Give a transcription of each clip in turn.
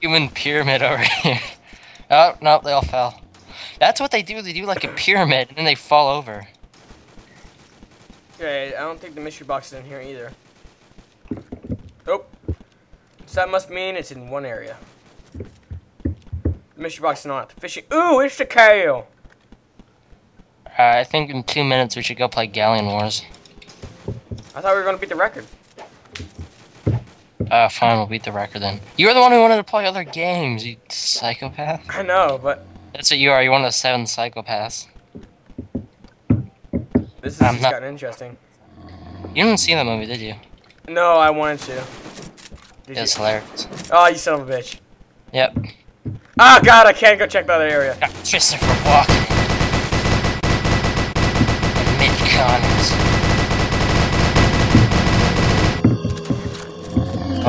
human pyramid over here. Oh, no, they all fell. That's what they do. They do like a pyramid, and then they fall over. Okay, I don't think the mystery box is in here either. Oh. So that must mean it's in one area. The mystery box is not. Fishing. Ooh, it's the kale. Uh, I think in two minutes we should go play Galleon Wars. I thought we were gonna beat the record. Uh, fine, we'll beat the record then. You were the one who wanted to play other games, you psychopath. I know, but That's what you are. You're one of the seven psychopaths. this has I'm not- gotten interesting. You didn't see the movie, did you? No, I wanted to. Did It's you? hilarious. Oh, you son of a bitch. Yep. Ah, God, I can't go check the other area. Got Christopher Walken. And Mitch Connors.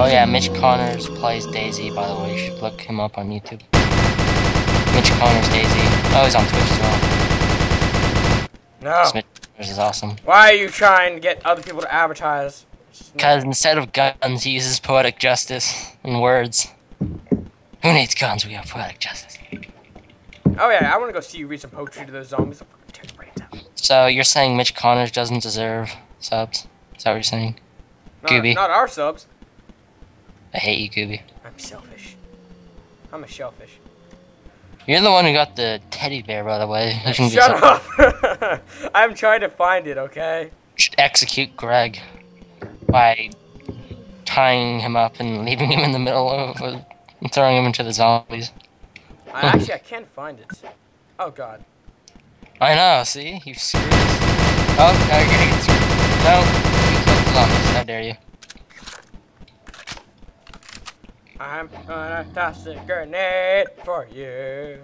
Oh yeah, Mitch Connors plays Daisy, by the way. You should look him up on YouTube. Mitch Connors Daisy. Oh, he's on Twitch as well. No. Mitch Connors is awesome. Why are you trying to get other people to advertise? Because instead of guns, he uses poetic justice and words. Who needs guns? We have poetic justice. Oh yeah, I want to go see you read some poetry to those zombies. I'll fucking tear your brains out. So you're saying Mitch Connors doesn't deserve subs? Is that what you're saying? Not, Gooby. not our subs. I hate you, Gooby. I'm selfish. I'm a shellfish. You're the one who got the teddy bear, by the way. You shouldn't be Shut up! I'm trying to find it, okay? should execute Greg by tying him up and leaving him in the middle of uh, and throwing him into the zombies. I actually I can't find it. Oh god. I know. See, you screwed us. Oh, now you're gonna get screwed. No, you killed the zombies. How dare you? I'm gonna toss a grenade for you.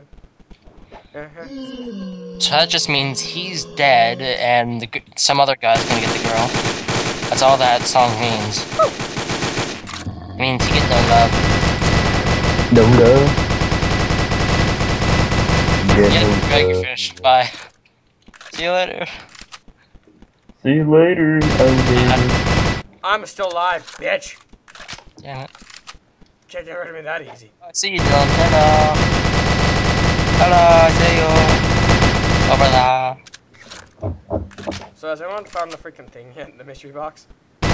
Uh-huh. So that just means he's dead, and the, some other guy's gonna get the girl. That's all that song means. It means he get no love. No love. Get Get no Greg your love. fish. Bye. See you later. See you later, alligator. I'm still alive, bitch. Damn it. Can't get rid of me that easy. I see you, Dylan. Hello. Hello, I see you. Over there. So has anyone found the freaking thing yet? The mystery box? No.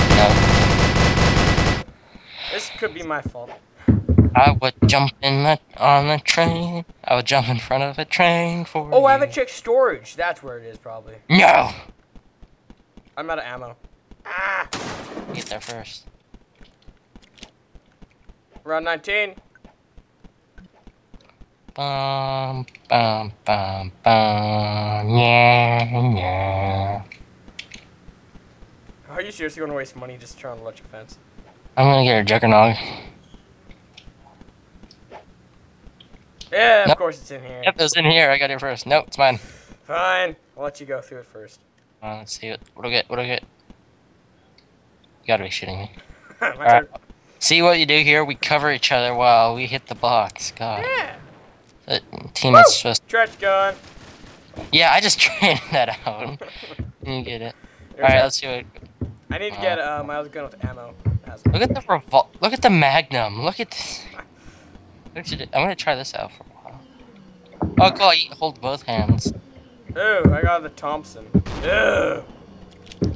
This could be my fault. I would jump in the, on the train. I would jump in front of a train for Oh, I haven't checked storage. That's where it is, probably. No! I'm out of ammo. Ah! Get there first. Round 19. Bum, bum, bum, bum. Yeah, yeah. Are you seriously going to waste money just trying to electric fence? I'm gonna get a juggernaut. Yeah, of Nope. course it's in here. Yep, it was in here. I got it first. Nope, it's mine. Fine. I'll let you go through it first. Uh, let's see what. What do I get? What do I get? You gotta be shitting me. Alright. See what you do here? We cover each other while we hit the box. God. Yeah. The teammates just. Stretch gun. Yeah, I just trained that out. you get it. Alright, let's see what. I need to get uh, my other gun with ammo. Look at the revol. Look at the Magnum. Look at this. Look at it. I'm gonna try this out for a while. Oh, cool. You hold both hands. Ooh, I got the Thompson. Ooh.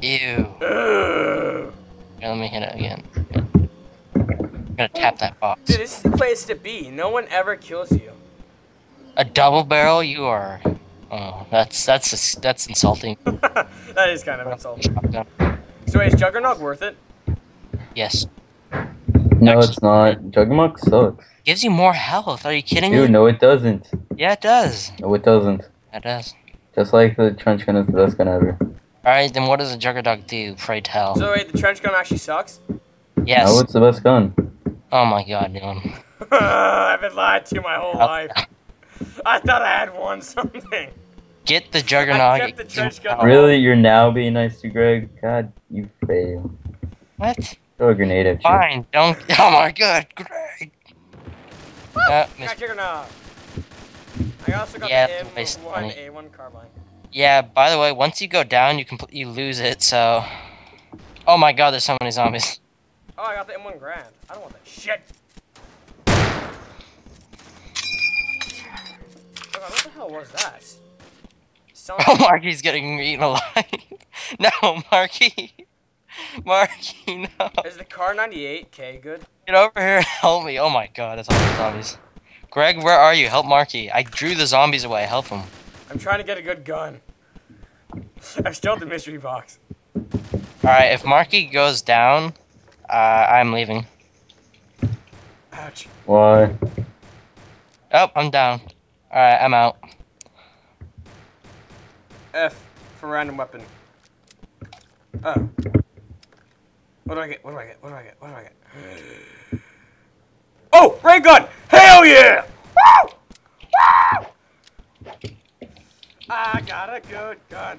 Ew. Ooh. Here, let me hit it again. I'm gonna tap that box. Dude, this is the place to be. No one ever kills you. A double barrel? You are. Oh, that's that's just, that's insulting. that is kind of insulting. Shotgun. So wait, is Juggernaut worth it? Yes. No, it's not. Juggernaut sucks. Gives you more health. Are you kidding Dude, me? no, it doesn't. Yeah, it does. No, it doesn't. It does. Just like the trench gun is the best gun ever. Alright, then what does a Juggernaut do? Pray tell. So wait, the trench gun actually sucks? yes. No, it's the best gun. Oh my god, Dylan. I've been lied to my whole life. I thought I had won something. Get the Juggernaut. kept the gives you trench gun. power. Really? You're now being nice to Greg? God, you fail. What? Throw a grenade at you. Fine, don't. Oh my god, Greg. Uh, miss- Got Juggernaut. I also got Yeah, the waste M1 money. A1 carbine. yeah, by the way, once you go down, you can you lose it. So, oh my god, there's so many zombies. Oh, I got the M1 Garand. I don't want that shit. God, what the hell was that? Sound Oh, Marky's getting eaten alive. no, Marky. Marky, no. Is the Kar 98k good? Get over here and help me. Oh my god, that's all the zombies. Greg, where are you? Help Marky. I drew the zombies away. Help him. I'm trying to get a good gun. I stole the mystery box. Alright, if Marky goes down, uh, I'm leaving. Ouch. Why? Oh, I'm down. Alright, I'm out. F for random weapon. Oh. What do I get? What do I get? What do I get? What do I get? Oh, ray gun! Hell yeah! Woo! Woo! I got a good gun.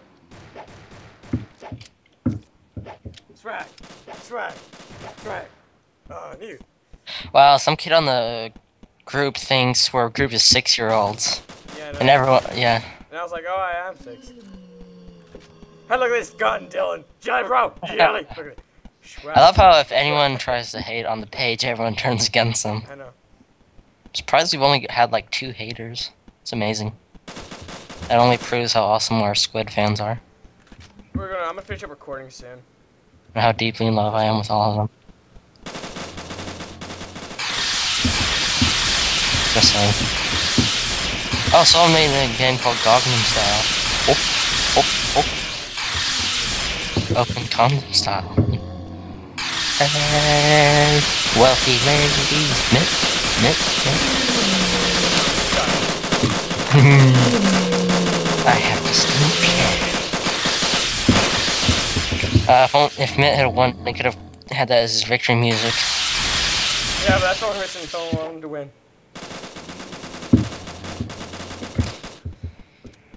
Swag, swag, swag. Oh, new. Wow, some kid on the group thinks we're a group of six year olds. Yeah, no. And everyone, yeah. And I was like, oh, I am six. Hey, look at this gun, Dylan. Jelly, bro. Jelly. Look at it. Swag. I love how if anyone tries to hate on the page, everyone turns against them. I know. I'm surprised we've only had like two haters. It's amazing. That only proves how awesome our Squid fans are. We're gonna. I'm gonna finish up recording soon. And how deeply in love I am with all of them. Just saying. Oh, someone made a game called Gangnam Style. Oh, oh, oh. Open Gangnam Style. Hey, wealthy ladies, knit, knit, knit. I have to sleep. Uh, if, if Mitt had won, they could have had that as his victory music. Yeah, but that's all we're missing until one to win.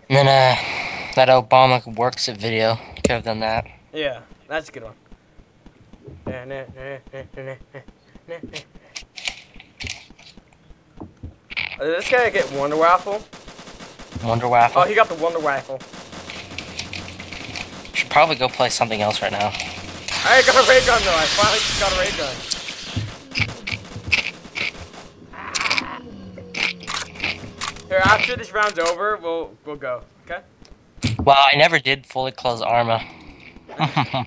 And then, uh, that Obama works it video. Could have done that. Yeah, that's a good one. Did this guy get Wonder Waffle? Wonder Waffle. Oh, he got the Wonder Waffle. Probably go play something else right now. I got a ray gun though. I finally just got a ray gun. Here, after this round's over, we'll we'll go. Okay? Well, I never did fully close Arma.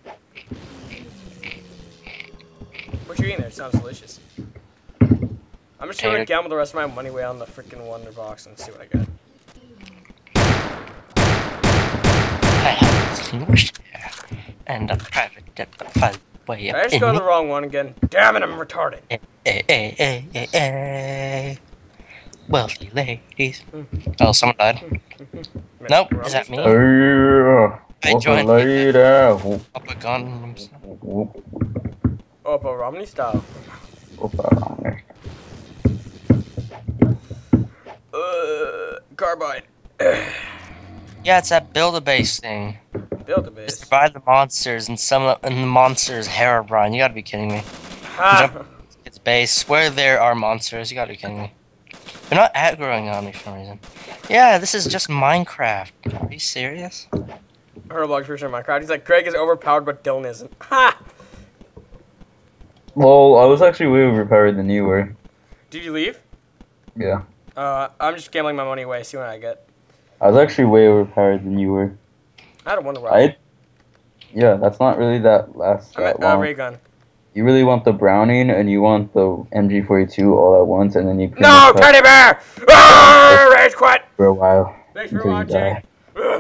What you eating there? It sounds delicious. I'm just gonna gamble the rest of my money away on the freaking Wonder Box and see what I get. I have distinguished hair and a private jet that way Did I up just in go to the the wrong one again? Damn it, I'm retarded. Eh, eh, eh, eh, eh, eh. Wealthy ladies. Oh, someone died. Nope, is that me? Yeah. I What's joined a lady? Whoop, Up a gun. whoop, Oh, but Romney style. whoop, around Uh, carbide. Yeah, it's that build-a-base thing. Build a Just base. divide the monsters and some of and the monsters Herobrine. You gotta be kidding me. Ha! It's base where there are monsters. You gotta be kidding me. They're not aggroing on me for some reason. Yeah, this is just Minecraft. Are you serious? Herblog version of Minecraft. He's like, Craig is overpowered, but Dylan isn't. Ha! Well, I was actually way overpowered than you were. Did you leave? Yeah. Uh, I'm just gambling my money away. See what I get. I was actually way overpowered than you were. I had a Wonder I. Waffle. Yeah, that's not really that last I that meant uh, long. ray gun. You really want the Browning and you want the MG42 all at once, and then you No, cut teddy bear! Ah, rage quit! for a while Thanks for until you watching. die.